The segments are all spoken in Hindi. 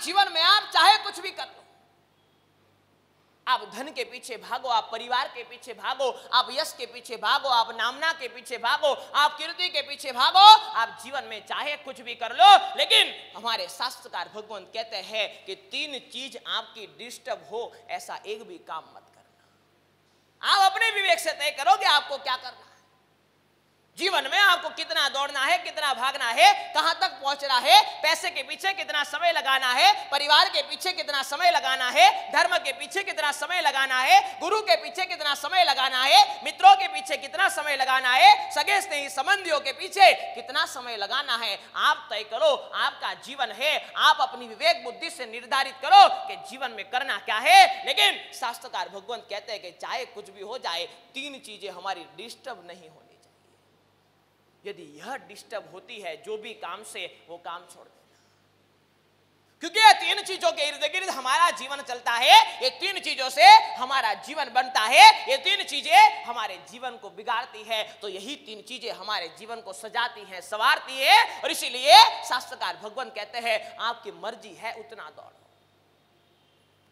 जीवन में आप चाहे कुछ भी कर लो। आप धन के पीछे भागो, आप परिवार के पीछे भागो, आप यश के पीछे भागो, आप नामना के पीछे भागो, आप कीर्ति के पीछे भागो, आप जीवन में चाहे कुछ भी कर लो, लेकिन हमारे शास्त्रकार भगवान कहते हैं कि तीन चीज़ आपकी डिस्टर्ब हो, ऐसा एक भी काम मत करना। आप अपने विवेक से तय करो कि आपको क्या करना जीवन में आपको कितना दौड़ना है, कितना भागना है, कहाँ तक पहुँचना है, पैसे के पीछे कितना समय लगाना है, परिवार के पीछे कितना समय लगाना है, धर्म के पीछे कितना समय लगाना है, गुरु के पीछे कितना समय लगाना है, मित्रों के पीछे कितना समय लगाना है, सगे स्नेही संबंधियों के पीछे कितना समय लगाना है। आप तय करो, आपका जीवन है, आप अपनी विवेक बुद्धि से निर्धारित करो कि जीवन में करना क्या है। लेकिन शास्त्रकार भगवंत कहते हैं कि चाहे कुछ भी हो जाए, तीन चीज़ें हमारी डिस्टर्ब नहीं होनी। यदि यह डिस्टर्ब होती है, जो भी काम से, वो काम छोड़ देना। क्योंकि ये तीन चीज़ों के इर्द गिर्द हमारा जीवन चलता है, ये तीन चीज़ों से हमारा जीवन बनता है, ये तीन चीज़ें हमारे जीवन को बिगाड़ती है तो यही तीन चीज़ें हमारे जीवन को सजाती हैं, सवारती है, और इसीलिए शास्त्रकार भगवान कहते हैं, आपकी मर्ज़ी है उतना दौड़ो।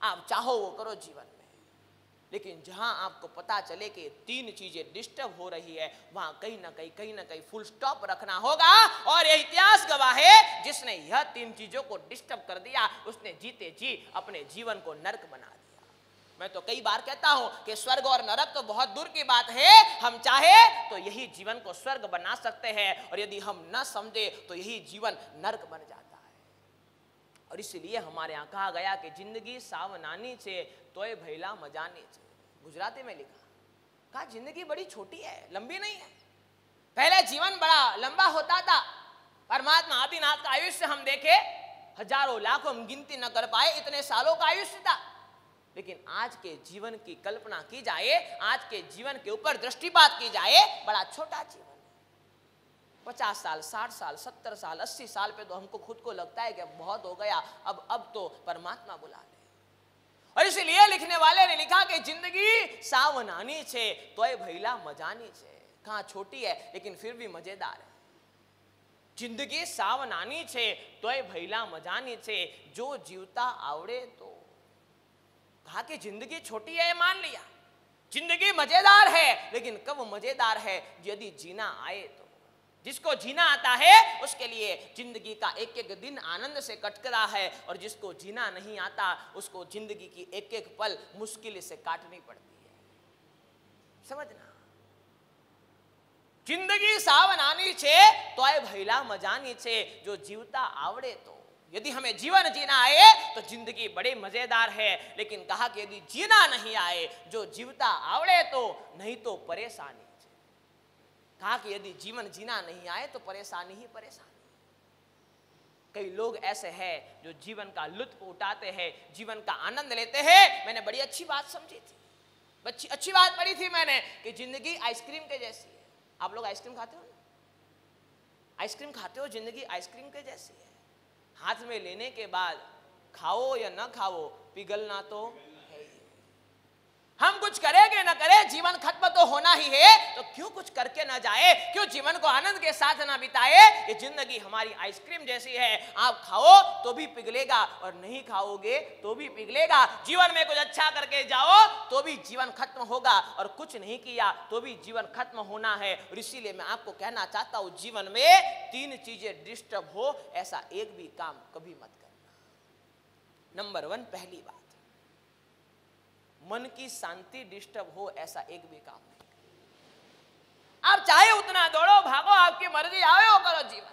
आप चाहो वो करो जीवन। लेकिन जहाँ आपको पता चले कि तीन चीज़ें डिस्टर्ब हो रही है, वहाँ कहीं ना कहीं कहीं ना कहीं फुल स्टॉप रखना होगा। और यह इतिहास गवाह है, जिसने यह तीन चीज़ों को डिस्टर्ब कर दिया, उसने जीते जी अपने जीवन को नर्क बना दिया। मैं तो कई बार कहता हूँ कि स्वर्ग और नरक तो बहुत दूर की बात है, हम चाहे तो यही जीवन को स्वर्ग बना सकते हैं, और यदि हम न समझे तो यही जीवन नरक बन जाता है। और इसलिए हमारे यहाँ कहा गया कि ज़िंदगी सावनानी से तोय भैला मजानी से। गुजराती में लिखा, कहा, ज़िंदगी बड़ी छोटी है, लंबी नहीं है। पहले जीवन बड़ा लंबा होता था, परमात्मा आदिनाथ का आयुष्य हम देखे, हज़ारों लाखों हम गिनती न कर पाए, इतने सालों का आयुष्य था। लेकिन आज के जीवन की कल्पना की जाए, आज के जीवन के ऊपर दृष्टिपात की जाए, बड़ा छोटा जीवन। पचास साल, साठ साल, सत्तर साल, अस्सी साल पे तो हमको खुद को लगता है कि बहुत हो गया, अब अब तो परमात्मा बुला ले। और इसलिए लिखने वाले ने लिखा कि ज़िंदगी सावनानी छे, तोय भैला मजानी छे। कहा छोटी है, लेकिन फिर भी मज़ेदार है। ज़िंदगी सावनानी छे, तोय भैला मजानी छे, जो जीवता आवड़े तो। कहा कि ज़िंदगी छोटी है मान लिया। ज़िंदगी मज़ेदार है, लेकिन कब मज़ेदार है, यदि जीना आए तो। जिसको जीना आता है, उसके लिए ज़िंदगी का एक एक दिन आनंद से कटकरा है और जिसको जीना नहीं आता, उसको ज़िंदगी की एक एक पल मुश्किल से काटनी पड़ती है। समझना? ज़िंदगी सावनानी छे तो भैला मजानी छे, जो जीवता आवड़े तो। यदि हमें जीवन जीना आए तो ज़िंदगी बड़े मज़ेदार है। लेकिन कहा कि यदि जीना नहीं आए, जो जीवता आवड़े तो नहीं तो परेशानी। कहा कि यदि जीवन जीना नहीं आए तो परेशानी ही परेशानी। कई लोग ऐसे हैं जो जीवन का लुत्फ उठाते हैं, जीवन का आनंद लेते हैं। मैंने बड़ी अच्छी बात समझी थी। अच्छी अच्छी बात पढ़ी थी मैंने कि ज़िंदगी आइसक्रीम के जैसी है। आप लोग आइसक्रीम खाते हो? ना आइसक्रीम खाते हो, ज़िंदगी आइसक्रीम के जैसी है। हाथ में लेने के बाद खाओ या ना खाओ, पिघलना तो हम कुछ करेंगे ना करें जीवन खत्म तो होना ही है तो क्यों कुछ करके ना जाए? क्यों जीवन को आनंद के साथ ना बिताए? ये ज़िंदगी हमारी आइसक्रीम जैसी है। आप खाओ तो भी पिघलेगा और नहीं खाओगे तो भी पिघलेगा। जीवन में कुछ अच्छा करके जाओ तो भी जीवन खत्म होगा। और कुछ नहीं किया तो भी जीवन खत्म होना है। और इसीलिए मैं आपको कहना चाहता हूँ, जीवन में तीन चीज़ें डिस्टर्ब हो, ऐसा एक भी काम कभी मत करना। नंबर वन, पहली बात, मन की शांति डिस्टर्ब हो, ऐसा एक भी काम नहीं। आप चाहे उतना दौड़ो, भागो, आपकी मर्ज़ी आवे हो करो जीवन।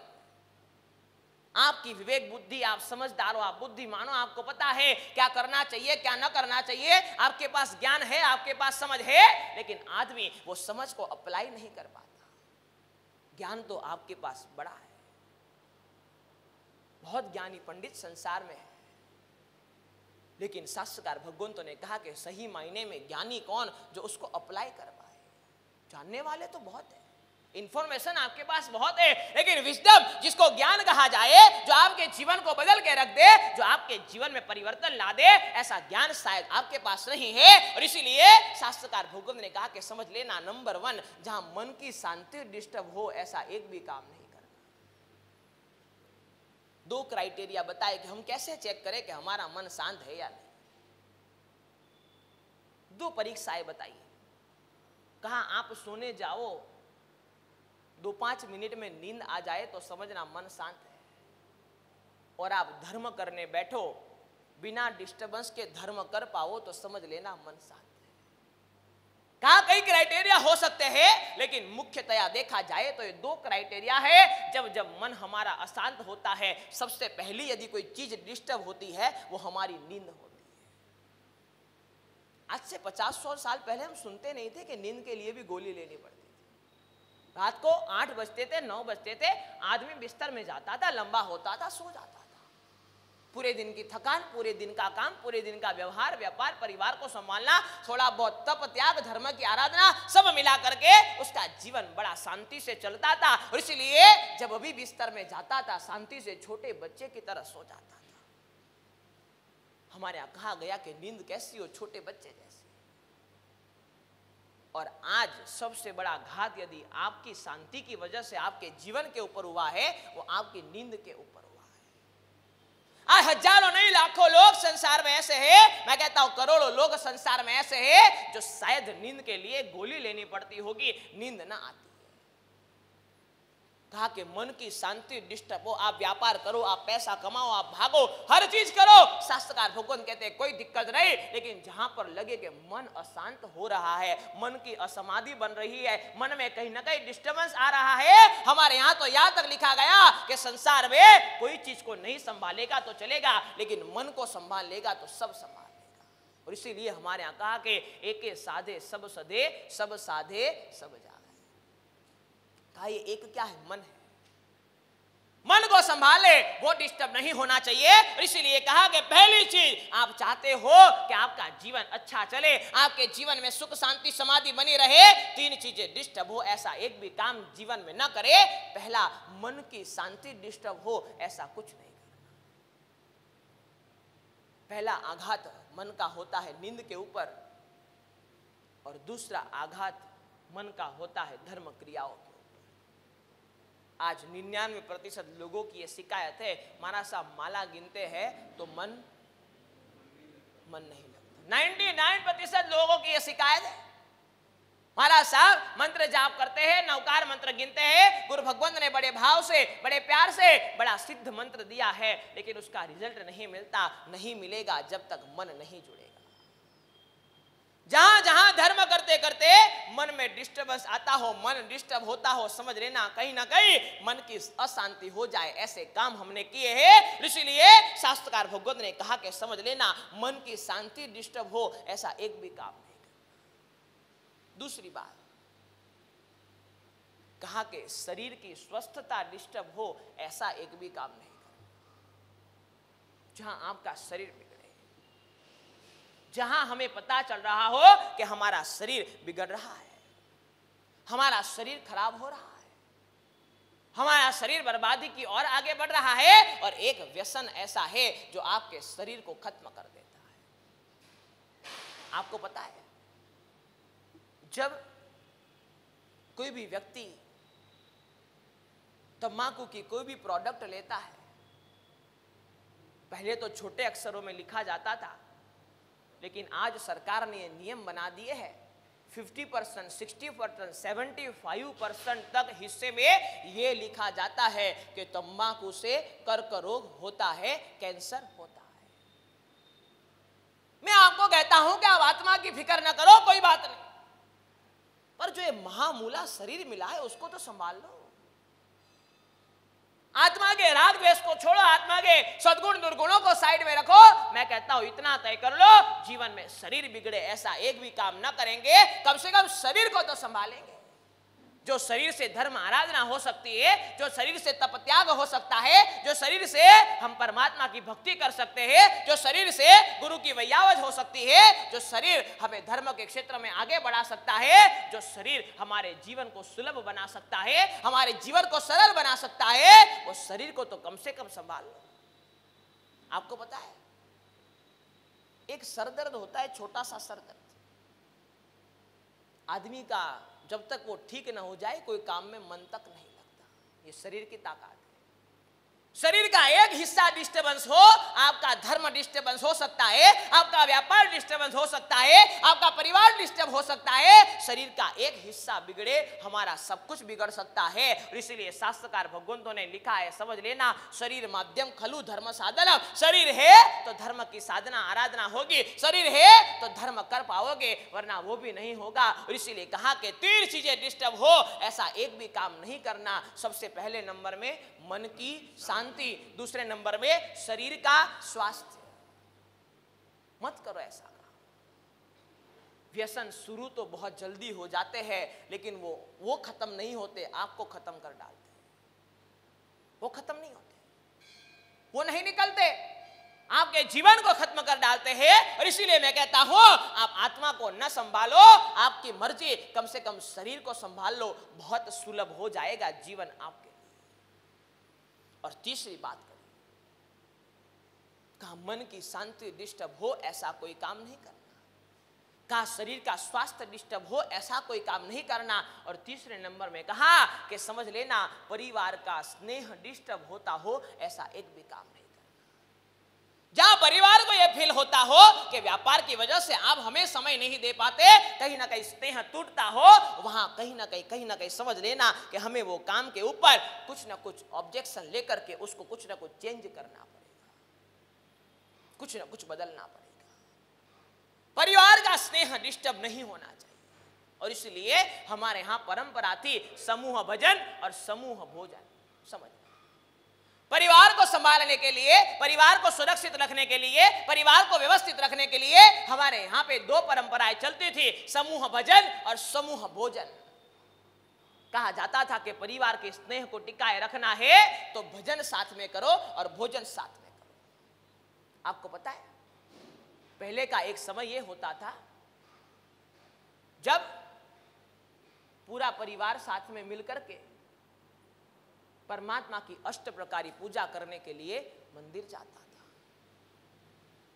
आपकी विवेक, बुद्धि, आप समझदार हो, आप बुद्धि मानो आपको पता है क्या करना चाहिए, क्या ना करना चाहिए। आपके पास ज्ञान है, आपके पास समझ है, लेकिन आदमी वो समझ को अप्लाई नहीं कर पाता। ज्ञान तो आपके पास बड़ा है। बहुत ज्ञानी पंडित संसार में है। लेकिन शास्त्रकार भगवंतों ने कहा कि सही मायने में ज्ञानी कौन जो उसको अप्लाई कर पाए? जानने वाले तो बहुत है। इंफॉर्मेशन आपके पास बहुत है, लेकिन विजडम जिसको ज्ञान कहा जाए, जो आपके जीवन को बदल के रख दे, जो आपके जीवन में परिवर्तन ला दे, ऐसा ज्ञान शायद आपके पास नहीं है। और इसीलिए शास्त्रकार भूगोल ने कहा कि समझ लेना नंबर वन जहाँ मन की शांति डिस्टर्ब हो, ऐसा एक भी काम नहीं करना। दो क्राइटेरिया बताए कि हम कैसे चेक करें कि हमारा मन शांत है या नहीं। दो परीक्षाएँ बताइए कहा, आप सोने जाओ। दो पाँच मिनट में नींद आ जाए तो समझना मन शांत है। और आप धर्म करने बैठो। बिना डिस्टरबेंस के धर्म कर पाओ तो समझ लेना मन शांत कहा, कई क्राइटेरिया हो सकते हैं, लेकिन मुख्यतया देखा जाए तो ये दो क्राइटेरिया है। जब जब मन हमारा अशांत होता है, सबसे पहली यदि कोई चीज़ डिस्टर्ब होती है, वो हमारी नींद होती आज से पचास सौ साल पहले हम सुनते नहीं थे कि नींद के लिए भी गोली लेनी पड़ती थी। रात को आठ बजते थे, नौ बजते थे, आदमी बिस्तर में जाता था, लंबा होता था, सो जाता था। पूरे दिन की थकान, पूरे दिन का काम, पूरे दिन का व्यवहार, व्यापार, परिवार को संभालना, थोड़ा बहुत तप, त्याग, धर्म की आराधना, सब मिला करके उसका जीवन बड़ा शांति से चलता था। और इसलिए जब अभी बिस्तर में जाता था, शांति से छोटे बच्चे की तरह सो जाता था। हमारे यहाँ कहा गया कि नींद कैसी हो, छोटे बच्चे जैसी। और आज सबसे बड़ा घात यदि आपकी शांति की वजह से आपके जीवन के ऊपर हुआ है, वो आपकी नींद के ऊपर हुआ है। आज हज़ारों नहीं, लाखों लोग संसार में ऐसे हैं, मैं कहता हूँ करोड़ों लोग संसार में ऐसे हैं, जो शायद नींद के लिए गोली लेनी पड़ती होगी, नींद ना आती। कहा कि मन की शांति डिस्टर्ब हो आप व्यापार करो, आप पैसा कमाओ, आप भागो, हर चीज़ करो। शास्त्रकार भगवान कहते हैं, कोई दिक्कत नहीं, लेकिन जहाँ पर लगे कि मन अशांत हो रहा है, मन की असमाधि बन रही है, मन में कहीं ना कहीं डिस्टर्बेंस आ रहा है, हमारे यहाँ तो यहाँ तक लिखा गया कि संसार में कोई चीज़ को नहीं संभालेगा तो चलेगा, लेकिन मन को संभाल लेगा तो सब संभाल लेगा और इसीलिए हमारे यहाँ कहा कि एक साधे सब सधे, सब साधे, सब जागे कहा ये एक क्या है? मन है। मन को संभाले, वो डिस्टर्ब नहीं होना चाहिए। इसीलिए कहा कि पहली चीज़, आप चाहते हो कि आपका जीवन अच्छा चले, आपके जीवन में सुख, शांति, समाधि बनी रहे। तीन चीज़ें डिस्टर्ब हो, ऐसा एक भी काम जीवन में न करे। पहला, मन की शांति डिस्टर्ब हो, ऐसा कुछ नहीं पहला आघात मन का होता है नींद के ऊपर। और दूसरा आघात मन का होता है धर्म क्रियाओं आज निन्यानवे प्रतिशत लोगों की यह शिकायत है। महाराज साहब माला गिनते हैं तो मन मन नहीं लगता। 99 प्रतिशत लोगों की यह शिकायत है। महाराज साहब मंत्र जाप करते हैं, नौकार मंत्र गिनते हैं, गुरु भगवंत ने बड़े भाव से, बड़े प्यार से बड़ा सिद्ध मंत्र दिया है, लेकिन उसका रिज़ल्ट नहीं मिलता, नहीं मिलेगा जब तक मन नहीं जुड़ेगा जहाँ जहाँ धर्म करते करते मन में डिस्टर्बेंस आता हो, मन डिस्टर्ब होता हो, समझ लेना, कहीं ना कहीं मन की अशांति हो जाए, ऐसे काम हमने किए हैं। इसीलिए शास्त्रकार भगवत ने कहा कि समझ लेना, मन की शांति डिस्टर्ब हो, ऐसा एक भी काम नहीं दूसरी बात, कहा कि शरीर की स्वस्थता डिस्टर्ब हो, ऐसा एक भी काम नहीं जहाँ आपका शरीर बिगड़े जहाँ हमें पता चल रहा हो कि हमारा शरीर बिगड़ रहा है, हमारा शरीर खराब हो रहा है, हमारा शरीर बर्बादी की ओर आगे बढ़ रहा है और एक व्यसन ऐसा है जो आपके शरीर को खत्म कर देता है। आपको पता है, जब कोई भी व्यक्ति तम्बाकू की कोई भी प्रोडक्ट लेता है, पहले तो छोटे अक्षरों में लिखा जाता था लेकिन आज सरकार ने नियम बना दिए हैं 50 percent sixty percent seventy five percent तक हिस्से में ये लिखा जाता है कि तंबाकू से कर्क रोग होता है, कैंसर होता है। मैं आपको कहता हूँ कि आप आत्मा की फ़िक्र न करो, कोई बात नहीं। पर जो ये महामूला शरीर मिला है, उसको तो संभाल लो। आत्मा के राग द्वेष को छोड़ो, आत्मा के सदगुण दुर्गुणों को साइड में रखो। मैं कहता हूँ, इतना तय कर लो, जीवन में शरीर बिगड़े ऐसा एक भी काम ना करेंगे, कम से कम शरीर को तो संभालेंगे। जो शरीर से धर्म आराधना हो सकती है, जो शरीर से तप त्याग हो सकता है, जो शरीर से हम परमात्मा की भक्ति कर सकते हैं, जो शरीर से गुरु की वैयावज हो सकती है, जो शरीर हमें धर्म के क्षेत्र में आगे बढ़ा सकता है, जो शरीर हमारे जीवन को सुलभ बना सकता है, हमारे जीवन को सरल बना सकता है, वो शरीर को तो कम से कम संभाल लो। आपको पता है? एक सरदर्द होता है, छोटा सा सरदर्द। आदमी का जब तक वो ठीक ना हो जाए, कोई काम में मन तक नहीं लगता। ये शरीर की ताकत है। शरीर का एक हिस्सा डिस्टर्बेंस हो, आपका धर्म डिस्टर्बेंस हो सकता है, आपका व्यापार डिस्टर्बेंस हो सकता है, आपका परिवार डिस्टर्ब हो सकता है, शरीर का एक हिस्सा बिगड़े, हमारा सब कुछ बिगड़ सकता है। और इसीलिए शास्त्रकार भगवंतों ने लिखा है, समझ लेना, शरीर माध्यम खलु धर्म साधन शरीर है तो धर्म की साधना, आराधना होगी। शरीर है तो धर्म कर पाओगे, वरना वो भी नहीं होगा। और इसीलिए कहा कि तीन चीज़ें डिस्टर्ब हो, ऐसा एक भी काम नहीं करना। सबसे पहले नंबर में मन की शांति दूसरे नंबर में शरीर का स्वास्थ्य। मत करो ऐसा। व्यसन शुरू तो बहुत जल्दी हो जाते हैं, लेकिन वो वो खत्म नहीं होते, आपको खत्म कर डालते वो खत्म नहीं होते। वो नहीं निकलते। आपके जीवन को खत्म कर डालते हैं, और इसीलिए मैं कहता हूँ, आप आत्मा को न संभालो, आपकी मर्ज़ी, कम से कम शरीर को संभाल लो, बहुत सुलभ हो जाएगा जीवन आपके और तीसरी बात करें। कहा मन की शांति डिस्टर्ब हो, ऐसा कोई काम नहीं करना। कहा शरीर का स्वास्थ्य डिस्टर्ब हो, ऐसा कोई काम नहीं करना। और तीसरे नंबर में कहा कि समझ लेना, परिवार का स्नेह डिस्टर्ब होता हो, ऐसा एक भी काम नहीं जहाँ परिवार को यह फील होता हो कि व्यापार की वजह से आप हमें समय नहीं दे पाते, कहीं ना कहीं स्नेह टूटता हो, वहाँ कहीं ना कहीं कहीं ना कहीं समझ लेना कि हमें वो काम के ऊपर कुछ ना कुछ ऑब्जेक्शन लेकर के उसको कुछ ना कुछ चेंज करना पड़ेगा। कुछ ना कुछ बदलना पड़ेगा। परिवार का स्नेह डिस्टर्ब नहीं होना चाहिए। और इसलिए हमारे यहाँ परंपरा थी, समूह भजन और समूह भोजन। समझ परिवार को संभालने के लिए, परिवार को सुरक्षित रखने के लिए, परिवार को व्यवस्थित रखने के लिए हमारे यहाँ पे दो परंपराएँ चलती थी, समूह भजन और समूह भोजन। कहा जाता था कि परिवार के स्नेह को टिकाए रखना है तो भजन साथ में करो और भोजन साथ में करो। आपको पता है, पहले का एक समय यह होता था, जब पूरा परिवार साथ में मिलकर के परमात्मा की अष्ट प्रकारी पूजा करने के लिए मंदिर जाता था।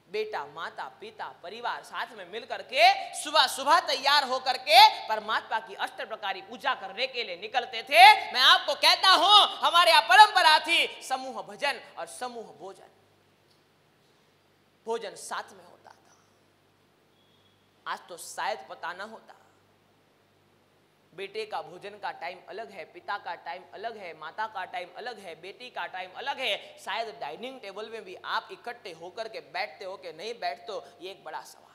बेटा, माता, पिता, परिवार साथ में मिलकर के सुबह सुबह तैयार होकर के परमात्मा की अष्ट प्रकारी पूजा करने के लिए निकलते थे। मैं आपको कहता हूँ, हमारे यहाँ परंपरा थी समूह भजन और समूह भोजन। भोजन साथ में होता था। आज तो शायद पता ना होता। बेटे का भोजन का टाइम अलग है, पिता का टाइम अलग है, माता का टाइम अलग है, बेटी का टाइम अलग है। शायद डाइनिंग टेबल में भी आप इकट्ठे होकर के बैठते हो कि नहीं बैठते हो, ये एक बड़ा सवाल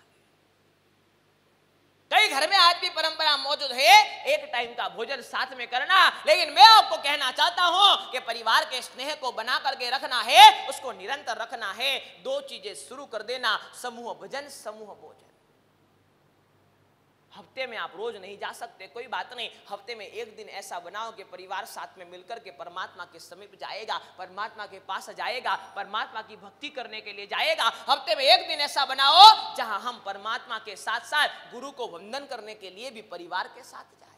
कई घर में आज भी परंपरा मौजूद है, एक टाइम का भोजन साथ में करना, लेकिन मैं आपको कहना चाहता हूँ कि परिवार के स्नेह को बना करके रखना है, उसको निरंतर रखना है, दो चीज़ें शुरू कर देना, समूह भजन, समूह भोजन। हफ़्ते में आप रोज नहीं जा सकते, कोई बात नहीं। हफ़्ते में एक दिन ऐसा बनाओ कि परिवार साथ में मिलकर के परमात्मा के समीप जाएगा, परमात्मा के पास जाएगा, परमात्मा की भक्ति करने के लिए जाएगा। हफ़्ते में एक दिन ऐसा बनाओ जहाँ हम परमात्मा के साथ साथ गुरु को वंदन करने के लिए भी परिवार के साथ जाए।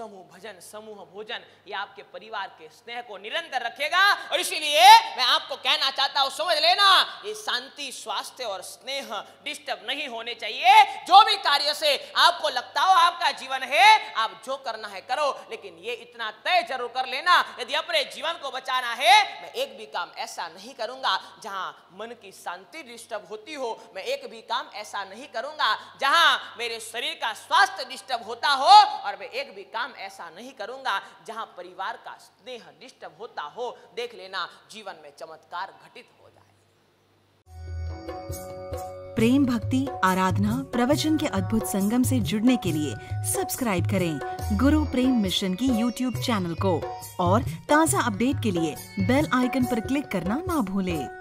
समूह, भजन, समूह, भोजन ये आपके परिवार के स्नेह को निरंतर रखेगा और इसीलिए मैं आपको कहना चाहता हूँ, समझ लेना, ये शांति, स्वास्थ्य और स्नेह डिस्टर्ब नहीं होने चाहिए। जो भी कार्य से आपको लगता हो आपका जीवन है, आप जो करना है करो, लेकिन ये इतना तय ज़रूर कर लेना, यदि अपने जीवन को बचाना है, मैं एक भी काम ऐसा नहीं करूँगा जहाँ मन की शांति डिस्टर्ब होती हो, मैं एक भी काम ऐसा नहीं करूँगा जहाँ मेरे शरीर का स्वास्थ्य डिस्टर्ब होता हो और मैं एक भी काम काम ऐसा नहीं करूँगा जहाँ परिवार का स्नेह डिस्टर्ब होता हो। देख लेना, जीवन में चमत्कार घटित हो जाए। प्रेम भक्ति, आराधना, प्रवचन के अद्भुत संगम से जुड़ने के लिए सब्सक्राइब करें गुरु प्रेम मिशन की यूट्यूब चैनल को और ताज़ा अपडेट के लिए बेल आइकन पर क्लिक करना ना भूलें।